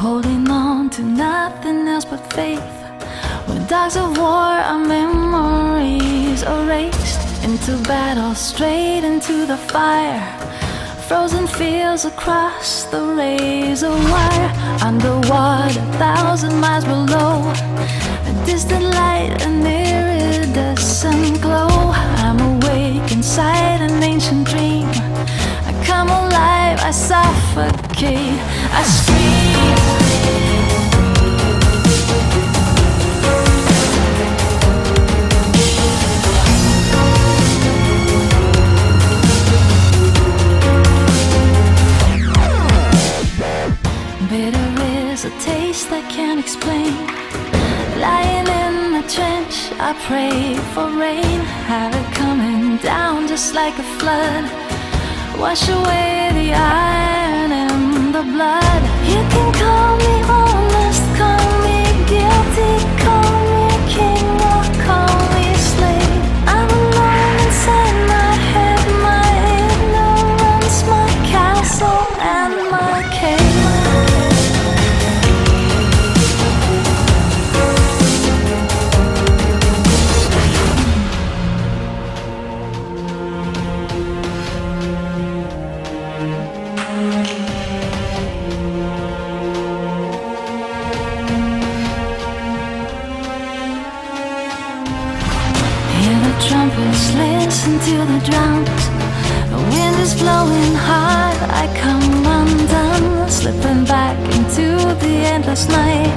holding on to nothing else but faith. When dogs of war are memories erased into battle, straight into the fire. Frozen fields across the razor wire, underwater, thousand miles below. A distant light, an iridescent glow. I'm awake inside an ancient dream. I come alive. I suffocate, I scream. Bitter is a taste I can't explain. Lying in the trench, I pray for rain. Have it coming down just like a flood. Wash away iron and the blood. You can call me trumpets, listen to the drums. The wind is blowing hard, I come undone, slipping back into the endless night.